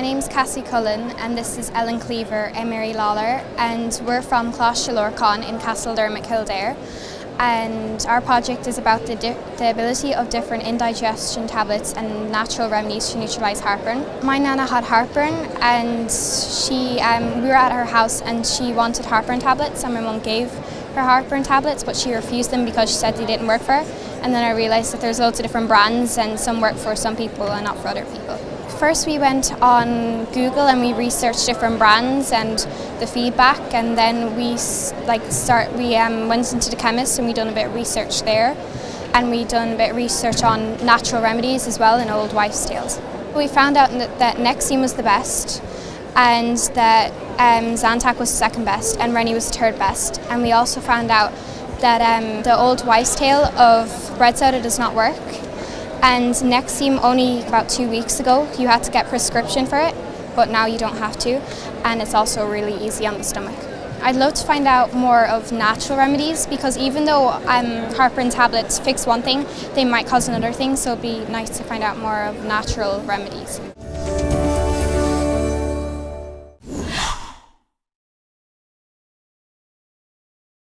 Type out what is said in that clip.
name's Cassie Cullen and this is Ellen Cleaver and Mary Lawler and we're from Closh in Castledermot, Kildare and our project is about the, the ability of different indigestion tablets and natural remedies to neutralise heartburn. My nana had heartburn and she, um, we were at her house and she wanted heartburn tablets and my mum gave her heartburn tablets but she refused them because she said they didn't work for her and then I realised that there's loads of different brands and some work for some people and not for other people. First we went on Google and we researched different brands and the feedback and then we like start we um, went into the chemist and we done a bit of research there. And we done a bit of research on natural remedies as well and old wives' tales. We found out that, that Nexium was the best and that um, Zantac was the second best and Rennie was the third best. And we also found out that um, the old wives' tale of bread soda does not work and Nexium only about two weeks ago you had to get prescription for it, but now you don't have to, and it's also really easy on the stomach. I'd love to find out more of natural remedies because even though um, heartburn tablets fix one thing, they might cause another thing, so it'd be nice to find out more of natural remedies.